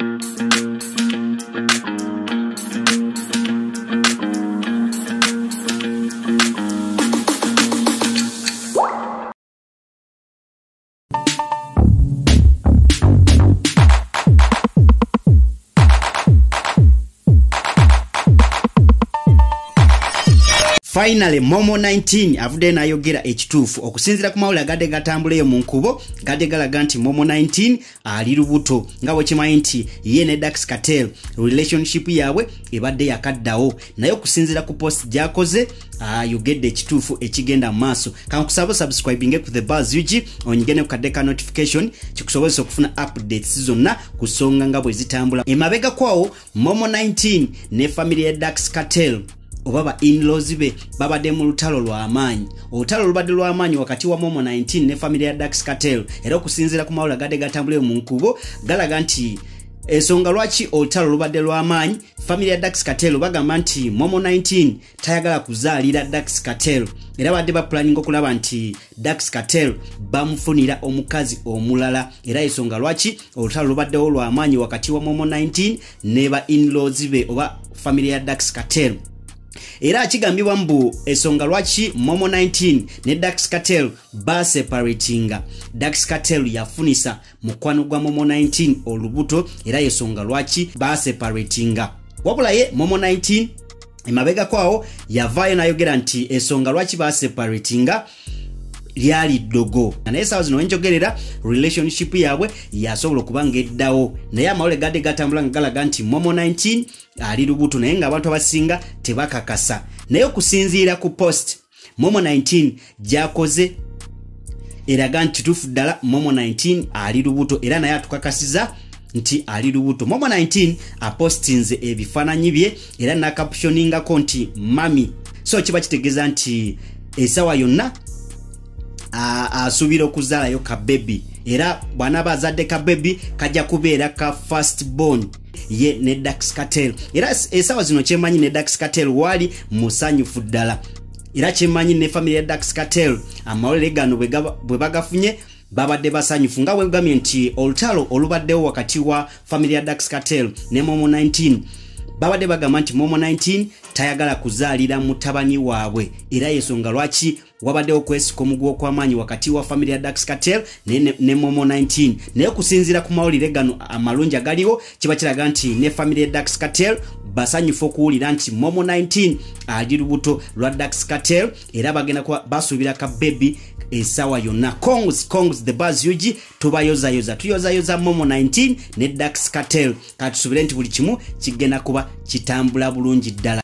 you finally momo 19 avuddeyo n'ayogera ekituufu. Okusinziira ku mawulire agadde gatambuleyo mu nkubo gadde galaga nti momo 19 ali lubuto. Nga bwekimanyi nti ye ne dax catel relationship yaabwe ebadde yakaddawo. Naye okusinziira ku post gyakoze ayogedde ekituufu ekigenda mu maaso. Kankusaba subscribinge ku the bars ug onyigene ku kadde ka notification kikusobozesa okufuna updates zonna ku nsonga nga bwe zitambula. Emabega kwawo momo 19 ne family ya dax catel oba ba inlaws be babadde mu lutalo lw'amaanyi olutalo lubadde lw'amaanyi wakati wa momo 19 ne family ya dax catel era okusinziira ku mawula gadde gatambuleyo mu nkubo galaga nti ensonga lwaki olutalo lubadde lw'amaanyi family ya dax catel bagamba nti momo 19 tayagala kuzaalira dax catel era badde bapulaninga okulaba nti dax catel bamufunira omukazi omulala. Era ensonga lwaki? Olutalo lubaddewo lw'amaanyi wakati wa momo 19 ne ba inlaws be oba family ya dax catel era kigambibwa mbu ensonga lwaki momo 19 ne dax catel baseparatinga. Dax catel yafunisa mukwano gwa momo 19 olubuto era yensonga lwaki baseparatinga. Wabulaye momo 19 emabega kwawo yavaayo nayogera nti ensonga lwaki baseparatinga lyali ddogo. Naye sawa zino wenjogerera relationship yaabwe yasobola okuba nga eddawo naye amawole gadde gatambula nga galaga nti momo 19 ali lubuto naye ngaabantu abasinga tebakakasa. Naye okusinziira ku post momo 19 gyakoze eraga nti tufu ddala momo 19 ali lubuto era naye atukakasiza nti ali lubuto. Momo 19 apostinze ebifaananyi bye era nakaptioningako nti mami. So kiba kitegeeza nti esawa yonna asuubira okuzaalayo ka bebi era bw'anaaba azadde ka bebi kajja kubeera ka fast born ye ne dax catel era esawa zino kyemanyi ne dax catel waali musanyufu ddala. Era kyemanyi ne famiry ya dax catel amawolere gano bwe bagafunye babadde basanyufu. Nga bwegambye nti olutalo olubaddewo wakati wa famiry ya dax catel ne momo 19 babadde bagamba nti momo 19 tayagala kuzaalira mutabani waabwe. Era yensonga lwaki wabaddewo kwesika omugu okw'amaanyi wakati wa famiry ya dax catel ne, momo 19 naye okusinziira ku mawulire gano amalungi agaliwo kiba kiraga nti ne famiry ya dax catel basanyufu okuwulira nti momo 19 ali lubuto lwa dax catel era bagenda kuba basuubira ka bebi esawa yonna. Congs congs the bas ug tubayozayoza tuyozayoza momo 19 ne dax catel katusuubire nti buli kimu kigenda kuba kitambula bulungi ddala